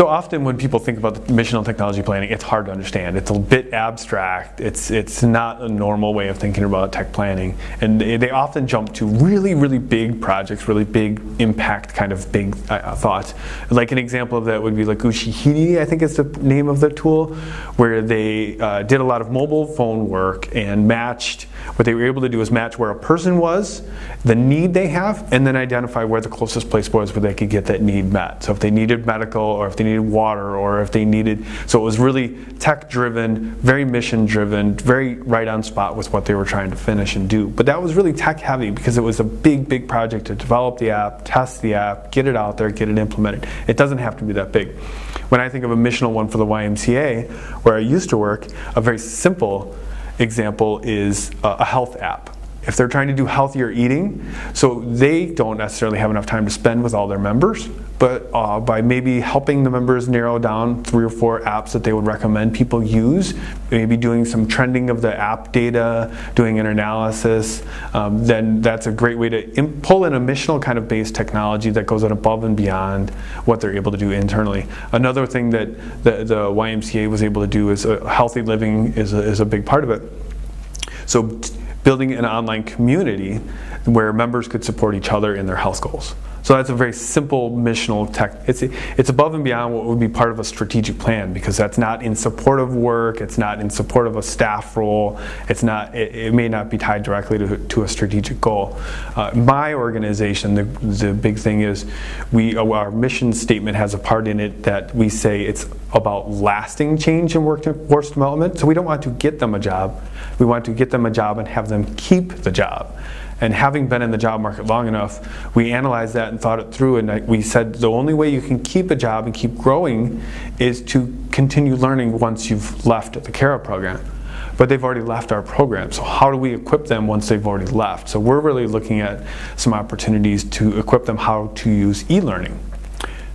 So often when people think about missional technology planning, it's hard to understand. It's a bit abstract. It's it's not a normal way of thinking about tech planning, and they, they often jump to really really big projects, really big impact kind of big uh, thoughts. Like an example of that would be like Ushahidi, I think is the name of the tool, where they uh, did a lot of mobile phone work and matched. What they were able to do is match where a person was, the need they have, and then identify where the closest place was where they could get that need met. So if they needed medical or if they needed water or if they needed, so it was really tech driven, very mission driven, very right on spot with what they were trying to finish and do. But that was really tech heavy because it was a big, big project to develop the app, test the app, get it out there, get it implemented. It doesn't have to be that big. When I think of a missional one for the YMCA, where I used to work, a very simple example is a health app if they're trying to do healthier eating, so they don't necessarily have enough time to spend with all their members, but uh, by maybe helping the members narrow down three or four apps that they would recommend people use, maybe doing some trending of the app data, doing an analysis, um, then that's a great way to pull in a missional kind of based technology that goes above and beyond what they're able to do internally. Another thing that the, the YMCA was able to do is uh, healthy living is a, is a big part of it. So building an online community where members could support each other in their health goals. So that's a very simple missional tech. It's it's above and beyond what would be part of a strategic plan because that's not in support of work. It's not in support of a staff role. It's not. It, it may not be tied directly to, to a strategic goal. Uh, my organization, the the big thing is, we our mission statement has a part in it that we say it's about lasting change in workforce development. So we don't want to get them a job. We want to get them a job and have them keep the job. And having been in the job market long enough, we analyzed that and thought it through, and we said the only way you can keep a job and keep growing is to continue learning once you've left the CARA program. But they've already left our program, so how do we equip them once they've already left? So we're really looking at some opportunities to equip them how to use e learning.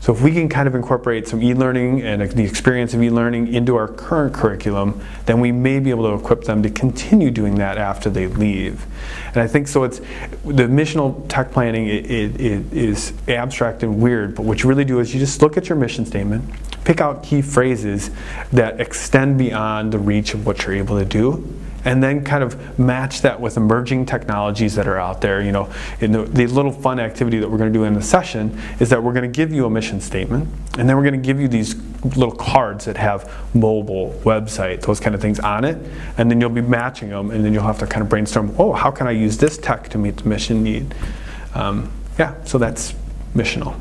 So if we can kind of incorporate some e-learning and the experience of e-learning into our current curriculum, then we may be able to equip them to continue doing that after they leave. And I think so. It's the missional tech planning it, it, it is abstract and weird, but what you really do is you just look at your mission statement, pick out key phrases that extend beyond the reach of what you're able to do, and then kind of match that with emerging technologies that are out there. You know, the, the, little fun activity that we're going to do in the session is that we're going to give you a mission statement, and then we're going to give you these little cards that have mobile, website, those kind of things on it, and then you'll be matching them, and then you'll have to kind of brainstorm. Oh, how can I use this tech to meet the mission need? Um, yeah, so that's missional.